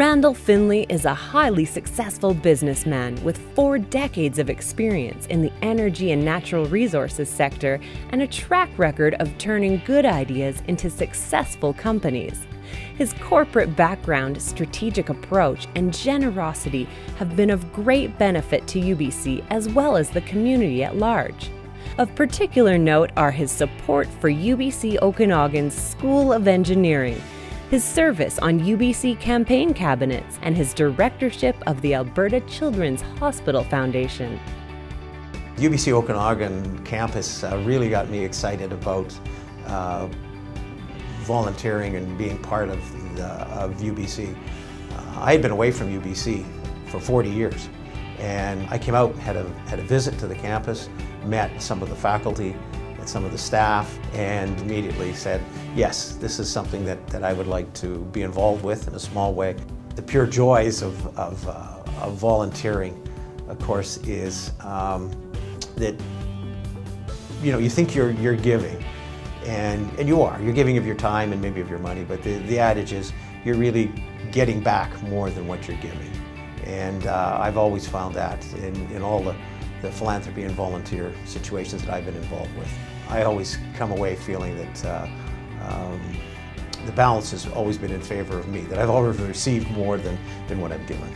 Randall Findlay is a highly successful businessman with four decades of experience in the energy and natural resources sector and a track record of turning good ideas into successful companies. His corporate background, strategic approach, and generosity have been of great benefit to UBC as well as the community at large. Of particular note are his support for UBC Okanagan's School of Engineering, his service on UBC campaign cabinets, and his directorship of the Alberta Children's Hospital Foundation. UBC Okanagan campus uh, really got me excited about uh, volunteering and being part of, the, of UBC. Uh, I had been away from UBC for 40 years and I came out, had a, had a visit to the campus, met some of the faculty and some of the staff and immediately said, yes, this is something that, that I would like to be involved with in a small way. The pure joys of, of, uh, of volunteering, of course, is um, that you know, you think you're, you're giving, and, and you are. You're giving of your time and maybe of your money, but the, the adage is you're really getting back more than what you're giving. And uh, I've always found that in, in all the, the philanthropy and volunteer situations that I've been involved with. I always come away feeling that uh, um, the balance has always been in favor of me, that I've always received more than, than what I've given.